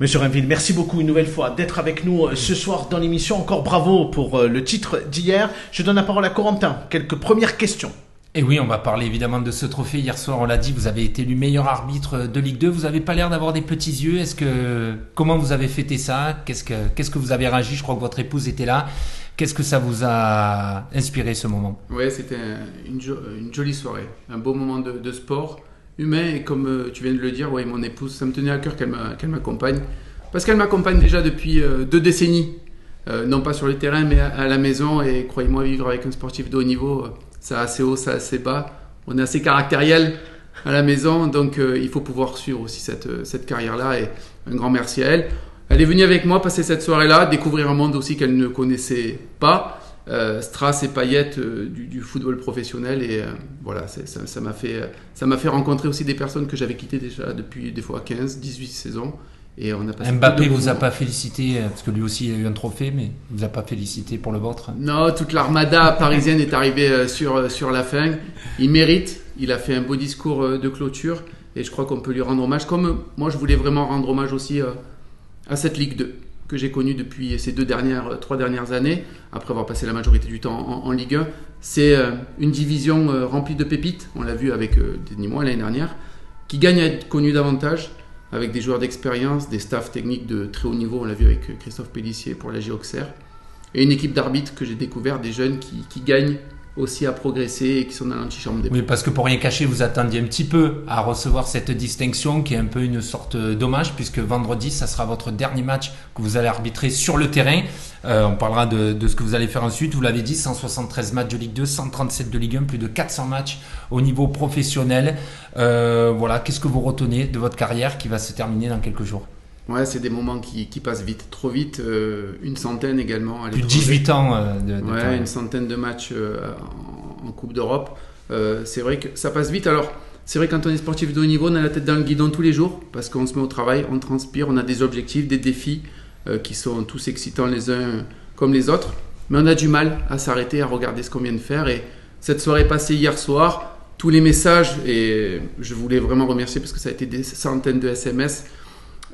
Monsieur Rainville, merci beaucoup une nouvelle fois d'être avec nous euh, ce soir dans l'émission. Encore bravo pour euh, le titre d'hier. Je donne la parole à Corentin. Quelques premières questions. Et oui, on va parler évidemment de ce trophée. Hier soir, on l'a dit, vous avez été élu meilleur arbitre de Ligue 2. Vous n'avez pas l'air d'avoir des petits yeux. Est-ce que comment vous avez fêté ça? Qu'est-ce que qu'est-ce que vous avez réagi? Je crois que votre épouse était là. Qu'est-ce que ça vous a inspiré ce moment? Ouais, c'était une, jolie soirée, un beau moment de sport humain. Et comme euh, tu viens de le dire, ouais, mon épouse, ça me tenait à cœur qu'elle m'accompagne. Parce qu'elle m'accompagne déjà depuis euh, deux décennies. Euh, non pas sur le terrain, mais à, la maison. Et croyez-moi, vivre avec un sportif de haut niveau, ça assez haut, ça assez bas. On est assez caractériel à la maison, donc il faut pouvoir suivre aussi cette, cette carrière-là. Et un grand merci à elle. Elle est venue avec moi passer cette soirée-là, découvrir un monde aussi qu'elle ne connaissait pas. Euh, Strass et paillettes euh, du, football professionnel et euh, voilà ça m'a fait ça m'a fait rencontrer aussi des personnes que j'avais quittées déjà depuis des fois 15 18 saisons et on a passé Mbappé vous a pas félicité parce que lui aussi il a eu un trophée mais il vous a pas félicité pour le vôtre non toute l'armada parisienne est arrivée sur sur la fin. Il mérite il a fait un beau discours de clôture et je crois qu'on peut lui rendre hommage comme moi je voulais vraiment rendre hommage aussi à cette Ligue 2 que j'ai connu depuis ces deux dernières, trois dernières années, après avoir passé la majorité du temps en, Ligue 1. C'est euh, une division euh, remplie de pépites, on l'a vu avec euh, Denis Mois l'année dernière, qui gagne à être connu davantage, avec des joueurs d'expérience, des staffs techniques de très haut niveau, on l'a vu avec Christophe Pellissier pour la Auxerre, et une équipe d'arbitres que j'ai découvert, des jeunes qui gagnent aussi à progresser et qui sont dans l'antichambre des Oui, parce que pour rien cacher, vous attendiez un petit peu à recevoir cette distinction qui est un peu une sorte d'hommage, puisque vendredi, ça sera votre dernier match que vous allez arbitrer sur le terrain. Euh, on parlera de, ce que vous allez faire ensuite. Vous l'avez dit, 173 matchs de Ligue 2, 137 de Ligue 1, plus de 400 matchs au niveau professionnel. Euh, voilà, qu'est-ce que vous retenez de votre carrière qui va se terminer dans quelques jours? Ouais, c'est des moments qui, qui, passent vite, trop vite. Euh, une centaine également. Plus de 18 ans. Euh, de, ouais, une centaine de matchs euh, en, Coupe d'Europe. c'est vrai que ça passe vite. Alors, c'est vrai quand on est sportif de haut niveau, on a la tête dans le guidon tous les jours parce qu'on se met au travail, on transpire, on a des objectifs, des défis qui sont tous excitants les uns comme les autres. Mais on a du mal à s'arrêter, à regarder ce qu'on vient de faire. Et cette soirée passée hier soir, tous les messages, et je voulais vraiment remercier parce que ça a été des centaines de SMS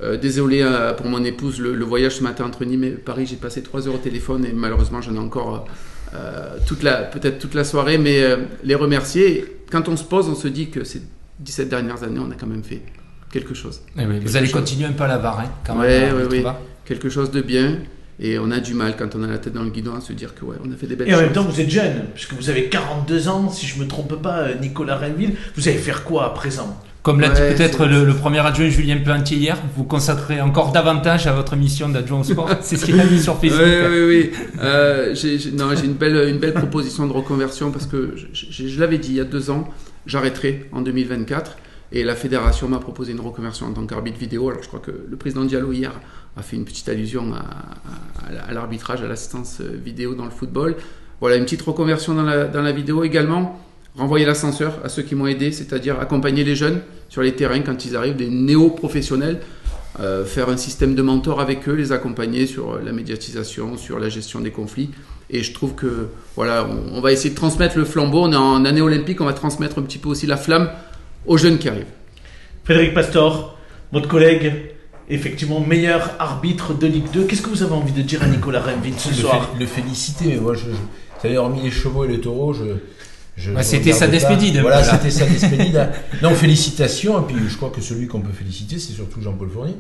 euh, désolé euh, pour mon épouse, le, voyage ce matin entre Nîmes et Paris, j'ai passé 3 heures au téléphone et malheureusement j'en ai encore euh, toute la, peut-être toute la soirée, mais les remercier. Quand on se pose, on se dit que ces 17 dernières années, on a quand même fait quelque chose. Eh vous allez continuer un peu à la barre, hein, quand même. Oui, oui, Quelque chose de bien. Et on a du mal quand on a la tête dans le guidon à se dire que ouais, on a fait des belles choses. Et en même temps, vous êtes jeune, puisque vous avez 42 ans, si je me trompe pas, Nicolas Renville. Vous allez faire quoi à présent? Comme l'a dit peut-être le, premier adjoint Julien Plantier hier, vous consacrez encore davantage à votre mission d'adjoint au sport. C'est ce qu'il a mis sur Facebook. Oui, oui, oui. Euh, j'ai une belle, une belle proposition de reconversion parce que je, l'avais dit il y a deux ans, j'arrêterai en 2024. Et la fédération m'a proposé une reconversion en tant qu'arbitre vidéo. Alors je crois que le président Diallo hier a fait une petite allusion à, l'arbitrage, à l'assistance vidéo dans le football. Voilà, une petite reconversion dans la, dans la vidéo également renvoyer l'ascenseur à ceux qui m'ont aidé, c'est-à-dire accompagner les jeunes sur les terrains quand ils arrivent, des néo-professionnels, euh, faire un système de mentor avec eux, les accompagner sur la médiatisation, sur la gestion des conflits. Et je trouve que voilà, on, va essayer de transmettre le flambeau. On est en année olympique, on va transmettre un petit peu aussi la flamme aux jeunes qui arrivent. Frédéric Pastor, votre collègue, effectivement meilleur arbitre de Ligue 2. Qu'est-ce que vous avez envie de dire à Nicolas Renville ce soir Le féliciter. Moi, je, je, hormis les chevaux et les taureaux, je, c'était sa despédide. Voilà, c'était sa despédide. non, félicitations. Et puis, je crois que celui qu'on peut féliciter, c'est surtout Jean-Paul Fournier.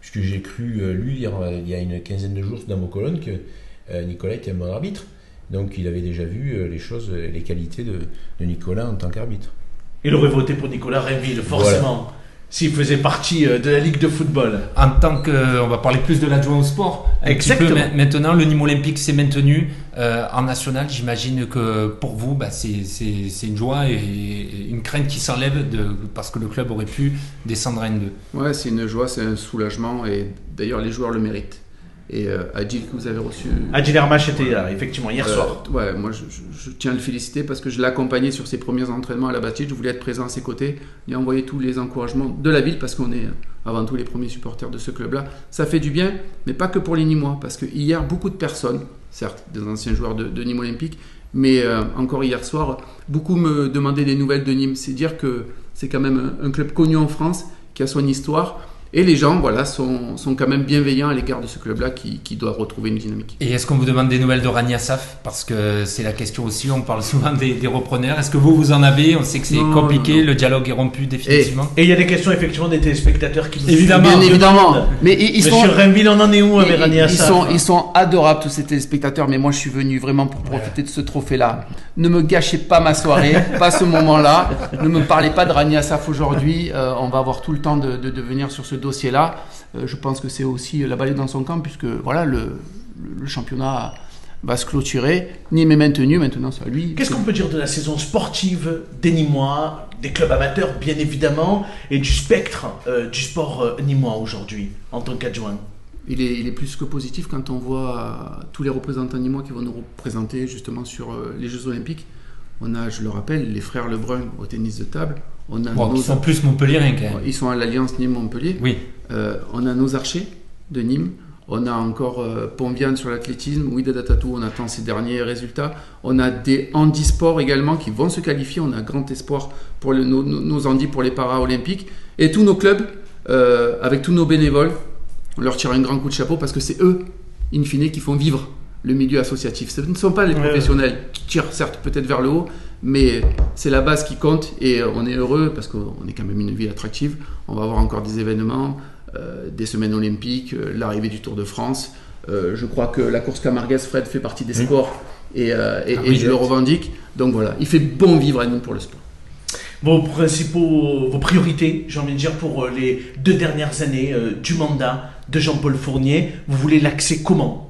Puisque j'ai cru euh, lire il y a une quinzaine de jours dans vos colonnes que euh, Nicolas était un bon arbitre. Donc, il avait déjà vu euh, les choses, les qualités de, Nicolas en tant qu'arbitre. Il aurait voté pour Nicolas Réville, forcément s'il faisait partie euh, de la Ligue de football. En tant que, on va parler plus de l'adjoint au sport. Exactement. maintenant, le Nîmes Olympique s'est maintenu euh, en national. J'imagine que pour vous, bah, c'est une joie et une crainte qui s'enlève parce que le club aurait pu descendre à N2. Ouais, c'est une joie, c'est un soulagement et d'ailleurs les joueurs le méritent. Et euh, Adil que vous avez reçu. Adil Hermach était là, effectivement, hier soir. Ouais, moi je, tiens à le féliciter parce que je l'ai accompagné sur ses premiers entraînements à la Bastille. Je voulais être présent à ses côtés, lui envoyer tous les encouragements de la ville parce qu'on est avant tout les premiers supporters de ce club-là. Ça fait du bien, mais pas que pour les Nîmois, parce que hier, beaucoup de personnes, certes des anciens joueurs de, Nîmes Olympique, Mais euh, encore hier soir, beaucoup me demandaient des nouvelles de Nîmes. C'est dire que c'est quand même un, un club connu en France qui a son histoire. Et les gens, voilà, sont, sont quand même bienveillants à l'égard de ce club-là qui, qui doit retrouver une dynamique. Et est-ce qu'on vous demande des nouvelles de Rani Assaf Parce que c'est la question aussi, on parle souvent des, des repreneurs. Est-ce que vous, vous en avez? On sait que c'est compliqué, non, non. le dialogue est rompu définitivement. Et il y a des questions effectivement des téléspectateurs qui nous Évidemment. suivent. Bien évidemment. Mais ils, ils Monsieur sont, Renville, on en est où avec ils, Rani ils Assaf sont, ils sont adorables tous ces téléspectateurs, mais moi je suis venu vraiment pour profiter de ce trophée-là. Ne me gâchez pas ma soirée, pas ce moment-là. Ne me parlez pas de Rani Assaf aujourd'hui. Euh, on va avoir tout le temps de, de, de venir sur ce dossier-là. Euh, je pense que c'est aussi la balle dans son camp, puisque voilà, le, championnat va se clôturer. Nîmes est maintenu, maintenant c'est à lui. Qu'est-ce qu'on peut dire de la saison sportive des Nîmois, des clubs amateurs bien évidemment, et du spectre euh, du sport euh, nîmois aujourd'hui en tant qu'adjoint? Il est, il est plus que positif quand on voit euh, tous les représentants nîmois qui vont nous représenter justement sur les Jeux Olympiques. On a, je le rappelle, les frères Lebrun au tennis de table. On a Bon, nos- ils sont plus Montpellierin quand même. ils sont à l'Alliance Nîmes-Montpellier. Oui. Euh, on a nos archers de Nîmes. On a encore euh, Pombiane sur l'athlétisme, Ouida Tatou, on attend ses derniers résultats. On a des handisports également qui vont se qualifier. On a grand espoir pour le- nos, handis pour les Paralympiques. Et tous nos clubs, euh, avec tous nos bénévoles, on leur tire un grand coup de chapeau parce que c'est eux, in fine, qui font vivre le milieu associatif. Ce ne sont pas les professionnels qui tirent certes peut-être vers le haut, mais c'est la base qui compte et euh, on est heureux parce qu'on est quand même une ville attractive. On va avoir encore des événements, euh, des semaines olympiques, euh, l'arrivée du Tour de France. Euh, je crois que la course Camarguez, Fred, fait partie des sports et, euh, et- Ah et je le revendique. Donc voilà, il fait bon vivre à Nîmes pour le sport. Vos principaux, vos priorités, j'ai envie de dire, pour les deux dernières années euh, du mandat de Jean-Paul Fournier, vous voulez l'axer comment?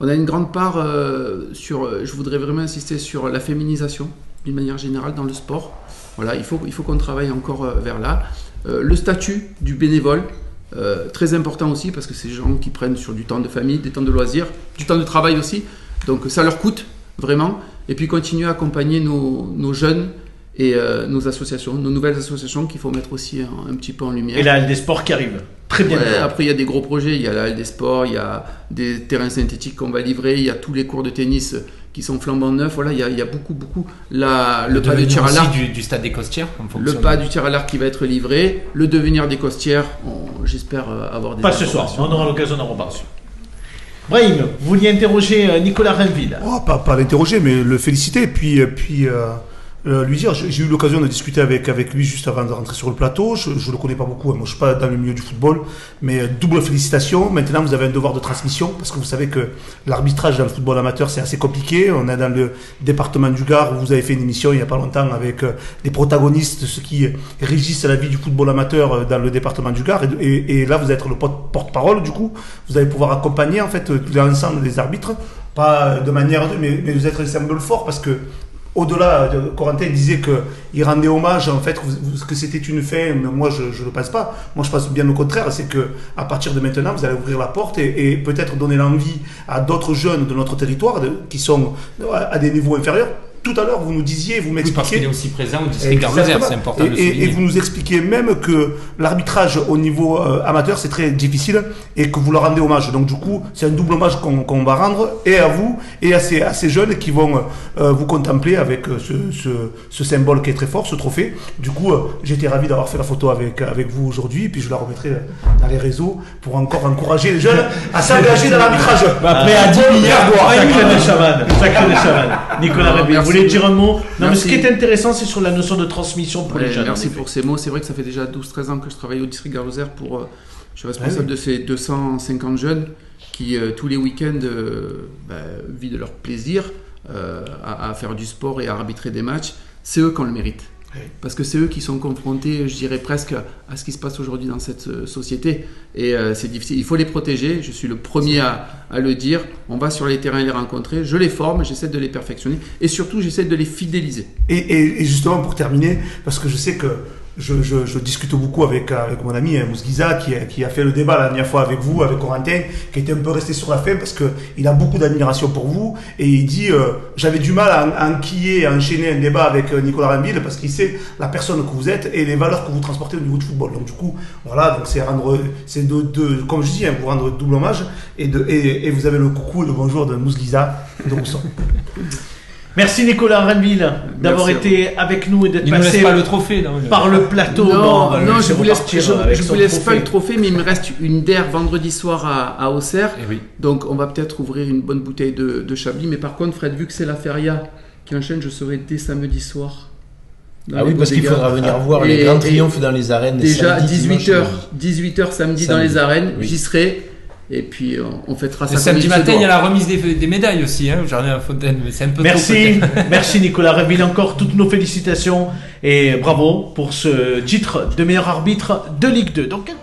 On a une grande part euh, sur, euh, je voudrais vraiment insister sur la féminisation d'une manière générale dans le sport. Voilà, il faut, il faut qu'on travaille encore euh, vers là. Le statut du bénévole, très important aussi parce que c'est des gens qui prennent sur du temps de famille, des temps de loisirs, du temps de travail aussi. Donc ça leur coûte vraiment. Et puis continuer à accompagner nos, jeunes et nos associations, nos nouvelles associations qu'il faut mettre aussi un, petit peu en lumière. Et Halle des Sports qui arrive très bien. Ouais, après, il y a des gros projets. Il y a la Halle des Sports, il y a des terrains synthétiques qu'on va livrer, il y a tous les cours de tennis qui sont flambant neufs. Voilà, il y a, il y a beaucoup, beaucoup. La, le pas de devenir tir à l'arc, du, du stade des Costières. le pas du tir à l'arc qui va être livré, le devenir des costières. J'espère euh, avoir des Pas ce soir, on aura l'occasion d'en reparler. Brahim, vous vouliez interroger euh, Nicolas Renville. Oh, pas, pas l'interroger, mais le féliciter, puis, puis euh, euh, lui dire. J'ai eu l'occasion de discuter avec, avec lui juste avant de rentrer sur le plateau. Je ne le connais pas beaucoup, hein. moi je suis pas dans le milieu du football, mais euh, double félicitation. Maintenant, vous avez un devoir de transmission, parce que vous savez que l'arbitrage dans le football amateur, c'est assez compliqué. On est dans le département du Gard, où vous avez fait une émission il n'y a pas longtemps avec euh, des protagonistes de ce qui régissent la vie du football amateur dans le département du Gard. Et, là, vous êtes le porte- porte-parole, du coup. Vous allez pouvoir accompagner, en fait, l'ensemble des arbitres, pas de manière... Mais, mais vous êtes un symbole fort, parce que au-delà, de, Corentin disait qu'il rendait hommage, en fait, que c'était une fin, mais moi je ne le pense pas. Moi je pense bien au contraire, c'est que à partir de maintenant, vous allez ouvrir la porte et, peut-être donner l'envie à d'autres jeunes de notre territoire qui sont à des niveaux inférieurs. Tout à l'heure, vous nous disiez, vous Oui, parce qu'il m'expliquiez. est aussi présent au district c'est important et, de le et- souligner. et vous nous expliquez même que l'arbitrage au niveau euh, amateur c'est très difficile et que vous leur rendez hommage. Donc du coup, c'est un double hommage qu'on va rendre et à vous et à ces, à ces jeunes qui vont euh, vous contempler avec euh, ce, ce, ce symbole qui est très fort, ce trophée. Du coup, euh, j'étais ravi d'avoir fait la photo avec, avec vous aujourd'hui et puis je la remettrai dans les réseaux pour encore encourager les jeunes à s'engager dans l'arbitrage. Après, à 10 milliards, chaval. Nicolas Non, Voulez dire un mot Non, mais ce qui est intéressant, c'est sur la notion de transmission pour les jeunes. merci pour ces mots. C'est vrai que ça fait déjà 12-13 ans que je travaille au district Gare-Lozère pour. euh, je suis responsable Ah oui. de ces 250 jeunes qui, euh, tous les week-ends, euh, bah, vivent de leur plaisir à, à faire du sport et à arbitrer des matchs. C'est eux qui ont le mérite. Parce que c'est eux qui sont confrontés, je dirais presque, à ce qui se passe aujourd'hui dans cette euh, société. Et euh, c'est difficile. Il faut les protéger. Je suis le premier à, le dire. On va sur les terrains les rencontrer. Je les forme, j'essaie de les perfectionner. Et surtout, j'essaie de les fidéliser. Et justement, pour terminer, parce que je sais que je, discute beaucoup avec, euh, mon ami hein, Mousguiza, qui, a- fait le débat la dernière fois avec vous, avec Corentin, qui était un peu resté sur la fin, parce qu'il a beaucoup d'admiration pour vous, et il dit, euh, j'avais du mal à, enquiller, à enchaîner un débat avec euh, Nicolas Renville, parce qu'il sait la personne que vous êtes et les valeurs que vous transportez au niveau du football. Donc du coup, voilà, c'est rendre, c'est de, comme je dis, hein, vous rendre double hommage, et, et vous avez le coucou et le bonjour de Mousguiza de Rousseau. Merci Nicolas Renville d'avoir été avec nous et d'être passé pas le trophée. Non, par le plateau. Non, laisser je vous laisse, repartir je, vous laisse pas le trophée, mais il me reste une DER vendredi soir à, à Auxerre. Eh oui. Donc on va peut-être ouvrir une bonne bouteille de, de Chablis. Mais par contre, Fred, vu que c'est la feria qui enchaîne, je serai dès samedi soir. Ah oui, parce qu'il faudra venir voir Et- les grands triomphes dans les arènes. Déjà samedi, dimanche, 18h, lundi. 18h samedi, dans les arènes, oui. j'y serai. Et puis on, on fêtera ça Le samedi matin, il y a la remise des, des médailles aussi, hein, au Jardin de la Fontaine, mais c'est un peu Merci, trop. merci Nicolas Renville. Encore toutes nos félicitations et bravo pour ce titre de meilleur arbitre de Ligue 2. Donc, quelques